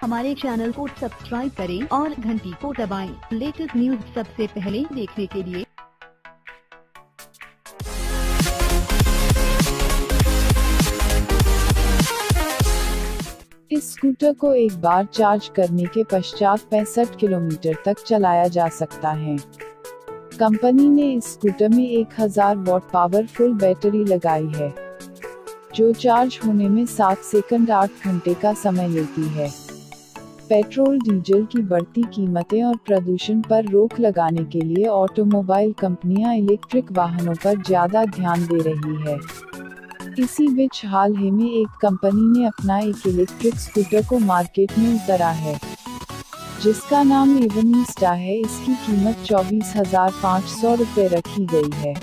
हमारे चैनल को सब्सक्राइब करें और घंटी को दबाएँ। लेटेस्ट न्यूज़ सबसे पहले देखने के लिए। इस स्कूटर को एक बार चार्ज करने के पश्चात पैंसठ किलोमीटर तक चलाया जा सकता है। कंपनी ने इस स्कूटर में 1000 वॉट पावरफुल बैटरी लगाई है, जो चार्ज होने में 7 सेकंड 8 घंटे का समय लेती है। पेट्रोल, डीजल की बढ़ती कीमतें और प्रदूषण पर रोक लगाने के लिए ऑटोमोबाइल कंपनियाँ इलेक्ट्रिक वाहनों पर ज़्यादा ध्यान दे रही है। इसी बीच हाल ही में एक कंपनी ने अपना एक इलेक्ट्रिक स्कूटर को मार्केट में उतरा है, जिसका नाम एवनिस्टा है। इसकी कीमत चौबीस हज़ार पाँच सौ रखी गई है।